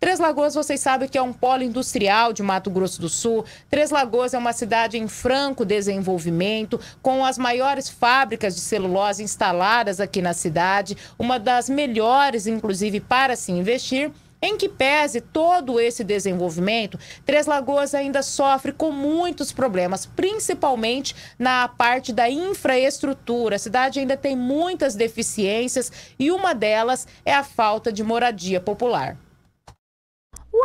Três Lagoas, vocês sabem que é um polo industrial de Mato Grosso do Sul. Três Lagoas é uma cidade em franco desenvolvimento, com as maiores fábricas de celulose instaladas aqui na cidade, uma das melhores, inclusive, para se investir. Em que pese todo esse desenvolvimento, Três Lagoas ainda sofre com muitos problemas, principalmente na parte da infraestrutura. A cidade ainda tem muitas deficiências e uma delas é a falta de moradia popular.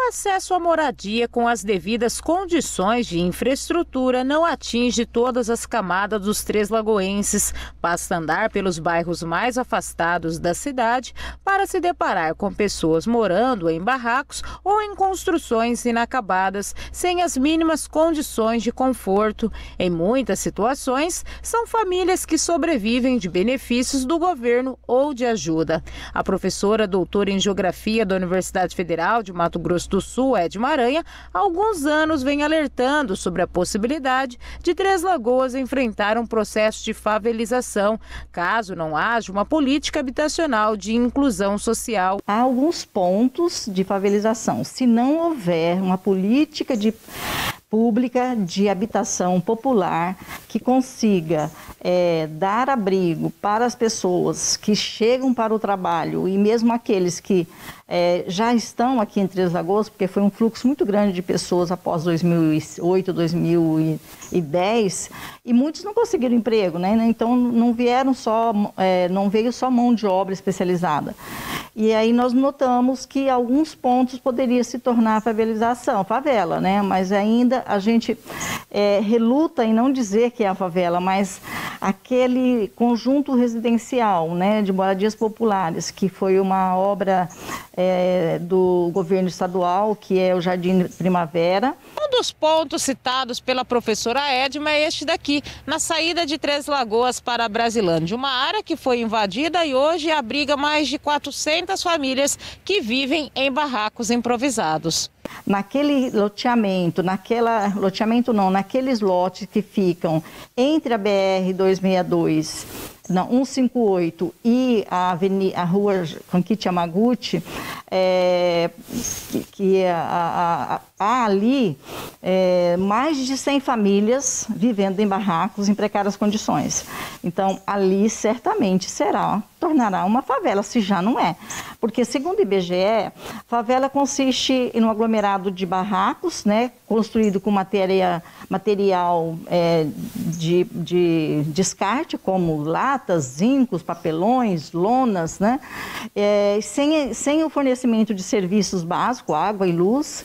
Acesso à moradia com as devidas condições de infraestrutura não atinge todas as camadas dos três lagoenses. Basta andar pelos bairros mais afastados da cidade para se deparar com pessoas morando em barracos ou em construções inacabadas, sem as mínimas condições de conforto. Em muitas situações, são famílias que sobrevivem de benefícios do governo ou de ajuda. A professora doutora em Geografia da Universidade Federal de Mato Grosso Grosso do Sul, Edma Aranha, há alguns anos vem alertando sobre a possibilidade de Três Lagoas enfrentar um processo de favelização, caso não haja uma política habitacional de inclusão social. Há alguns pontos de favelização. Se não houver uma política de pública de habitação popular que consiga é, dar abrigo para as pessoas que chegam para o trabalho e mesmo aqueles que é, já estão aqui em Três Lagoas, porque foi um fluxo muito grande de pessoas após 2008, 2010, e muitos não conseguiram emprego, né? Então não vieram só, é, não veio só mão de obra especializada. E aí nós notamos que alguns pontos poderia se tornar favelização, favela, né? Mas ainda a gente é, reluta em não dizer que é a favela, mas aquele conjunto residencial, né, de moradias populares, que foi uma obra é, do governo estadual, que é o Jardim Primavera. Um dos pontos citados pela professora Edma é este daqui, na saída de Três Lagoas para Brasilândia, uma área que foi invadida e hoje abriga mais de 400 famílias que vivem em barracos improvisados naquele loteamento, naquela loteamento não, naqueles lotes que ficam entre a BR 262 não, 158 e a, avenida, a rua Conquite Yamaguchi, é, que, é há ali é, mais de 100 famílias vivendo em barracos em precárias condições. Então, ali certamente será, tornará uma favela, se já não é. Porque, segundo o IBGE, favela consiste em um aglomerado de barracos, né, construído com matéria, material é, de, de descarte, como latas, zincos, papelões, lonas, né, é, sem, sem o fornecimento de serviços básicos, água e luz,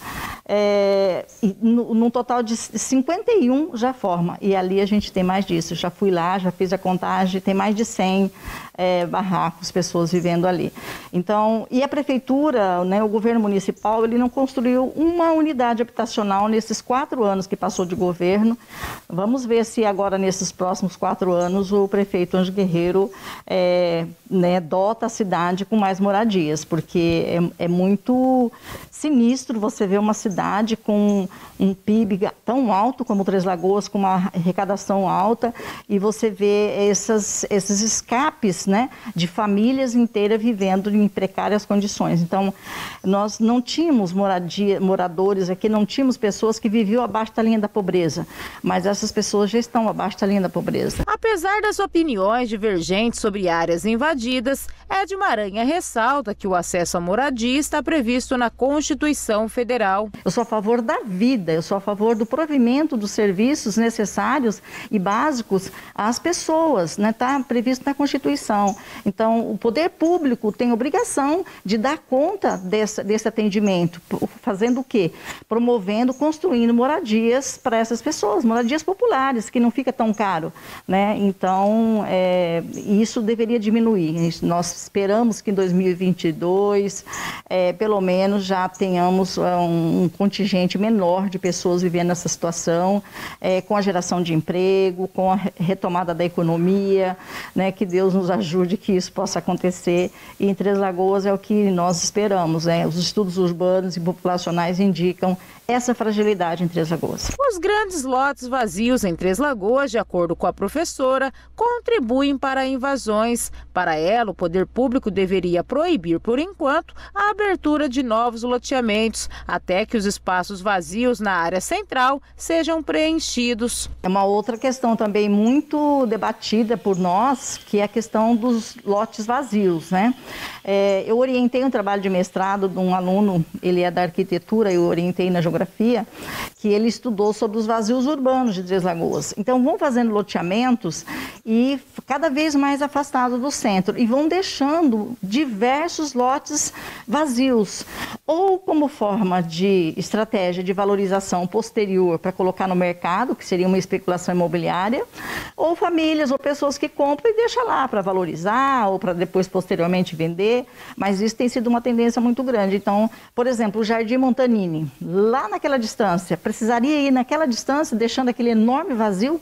é, num total de 51 já forma. E ali a gente tem mais disso. Já fui lá, já fiz a contagem, tem mais de 100 é, barracos, pessoas vivendo ali. Então, e a prefeitura, né, o governo municipal, ele não construiu uma unidade habitacional nesses quatro anos que passou de governo. Vamos ver se agora, nesses próximos quatro anos, o prefeito Anjo Guerreiro é, né, dota a cidade com mais moradias, porque é, é muito sinistro você ver uma cidade com um PIB tão alto como Três Lagoas, com uma arrecadação alta, e você vê essas, esses escapes né, de famílias inteiras vivendo em precárias condições. Então, nós não tínhamos moradia, moradores aqui, não tínhamos pessoas que viviam abaixo da linha da pobreza, mas essas pessoas já estão abaixo da linha da pobreza. Apesar das opiniões divergentes sobre áreas invadidas, Edma Aranha ressalta que o acesso à moradia está previsto na Constituição Federal. Sou a favor da vida, eu sou a favor do provimento dos serviços necessários e básicos às pessoas, né? Está previsto na Constituição. Então, o poder público tem obrigação de dar conta desse, desse atendimento, fazendo o quê? Promovendo, construindo moradias para essas pessoas, moradias populares, que não fica tão caro. Né? Então, é, isso deveria diminuir. Nós esperamos que em 2022, é, pelo menos, já tenhamos é, um, contingente menor de pessoas vivendo nessa situação, é, com a geração de emprego, com a retomada da economia, né, que Deus nos ajude que isso possa acontecer. E em Três Lagoas é o que nós esperamos. Né? Os estudos urbanos e populacionais indicam essa fragilidade em Três Lagoas. Os grandes lotes vazios em Três Lagoas, de acordo com a professora, contribuem para invasões. Para ela, o poder público deveria proibir, por enquanto, a abertura de novos loteamentos, até que os espaços vazios na área central sejam preenchidos. É uma outra questão também muito debatida por nós, que é a questão dos lotes vazios, né? É, eu orientei um trabalho de mestrado de um aluno, ele é da arquitetura, eu orientei na geografia, que ele estudou sobre os vazios urbanos de Três Lagoas. Então, vão fazendo loteamentos e cada vez mais afastados do centro e vão deixando diversos lotes vazios, ou como forma de estratégia de valorização posterior para colocar no mercado, que seria uma especulação imobiliária, ou famílias ou pessoas que compram e deixam lá para valorizar ou para depois posteriormente vender, mas isso tem sido uma tendência muito grande. Então, por exemplo, o Jardim Montanini, lá naquela distância, precisaria ir naquela distância, deixando aquele enorme vazio?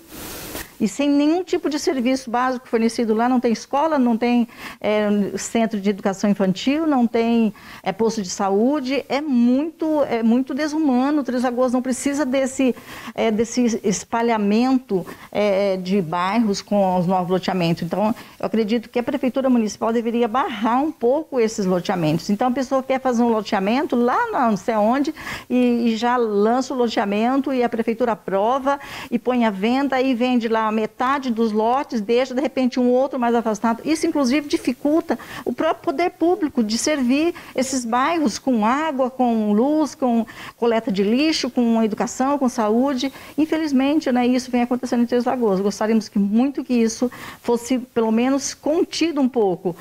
E sem nenhum tipo de serviço básico fornecido lá, não tem escola, não tem é, centro de educação infantil, não tem é, posto de saúde, é muito, é muito desumano. Três Lagoas não precisa desse, é, desse espalhamento é, de bairros com os novos loteamentos. Então, eu acredito que a Prefeitura Municipal deveria barrar um pouco esses loteamentos. Então, a pessoa quer fazer um loteamento lá não sei onde e, e já lança o loteamento e a Prefeitura aprova e põe a venda e vende lá metade dos lotes, deixa de repente um outro mais afastado. Isso, inclusive, dificulta o próprio poder público de servir esses bairros com água, com luz, com coleta de lixo, com educação, com saúde. Infelizmente, né, isso vem acontecendo em Três Lagoas. Gostaríamos que muito que isso fosse, pelo menos, contido um pouco.